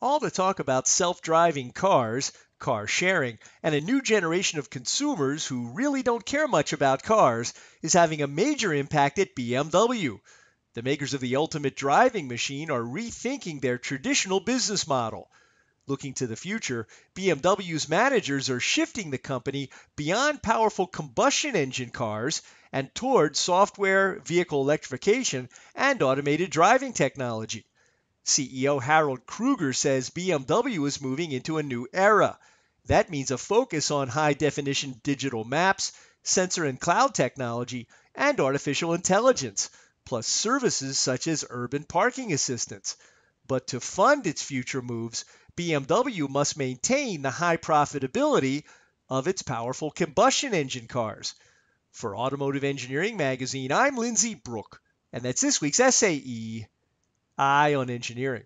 All the talk about self driving cars, car sharing, and a new generation of consumers who really don't care much about cars is having a major impact at BMW. The makers of the ultimate driving machine are rethinking their traditional business model. Looking to the future, BMW's managers are shifting the company beyond powerful combustion engine cars and toward software, vehicle electrification, and automated driving technology. CEO Harald Krüger says BMW is moving into a new era. That means a focus on high definition digital maps, sensor and cloud technology, and artificial intelligence, plus services such as urban parking assistance. But to fund its future moves, BMW must maintain the high profitability of its powerful combustion engine cars. For Automotive Engineering Magazine, I'm Lindsay Brooke, and that's this week's SAE Eye on Engineering.